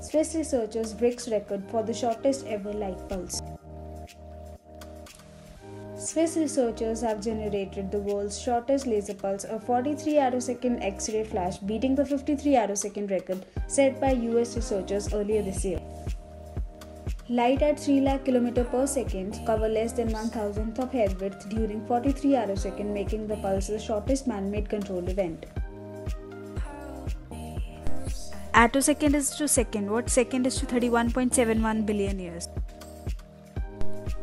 Swiss researchers breaks record for the shortest ever light pulse. Swiss researchers have generated the world's shortest laser pulse, a 43 attosecond X-ray flash, beating the 53 attosecond record set by US researchers earlier this year. Light at 3 lakh km per second cover less than 1000th of hair width during 43 attosecond, making the pulse the shortest man-made controlled event. Attosecond is to second, what second is to 31.71 billion years.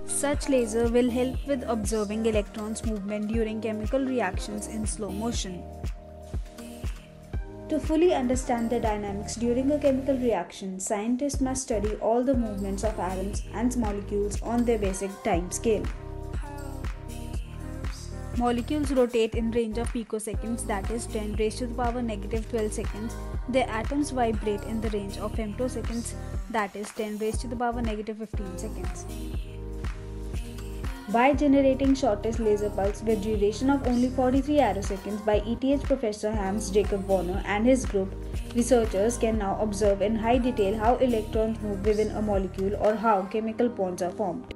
Such laser will help with observing electrons' movement during chemical reactions in slow motion. To fully understand the dynamics during a chemical reaction, scientists must study all the movements of atoms and molecules on their basic time scale. Molecules rotate in range of picoseconds that is 10 raised to the power negative 12 seconds. Their atoms vibrate in the range of femtoseconds that is 10 raised to the power negative 15 seconds. By generating shortest laser pulse with duration of only 43 attoseconds by ETH professor Hans Jakob Wörner and his group, researchers can now observe in high detail how electrons move within a molecule or how chemical bonds are formed.